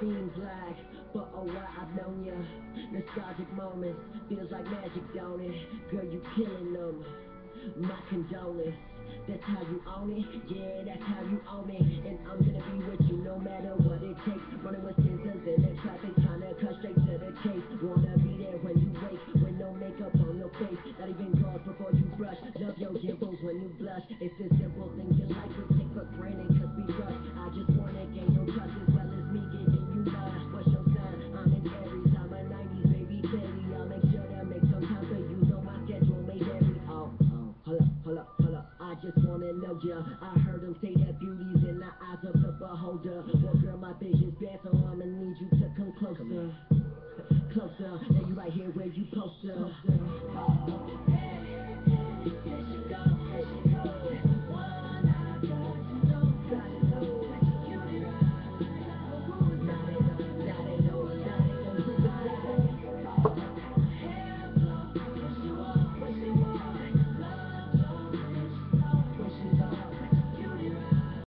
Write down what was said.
seems like but oh, a while I've known ya. Nostalgic moments, feels like magic, don't it? Girl, you killing them. My condolence. That's how you own it, yeah, that's how you own it. And I'm gonna be with you no matter what it takes. Running with scissors in the traffic, trying to cut straight to the chase. Wanna be there when you wake, with no makeup on your face. Not even gloss before you brush. Love your dimples when you blush. It's the simple thing you like we take for granted, I just wanna know ya. I heard them say that beauty's in the eyes of the beholder. Well, girl, my vision's bad, so I'ma need you to come closer. Closer, now you right here where you poster.